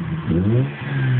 Mm-hmm.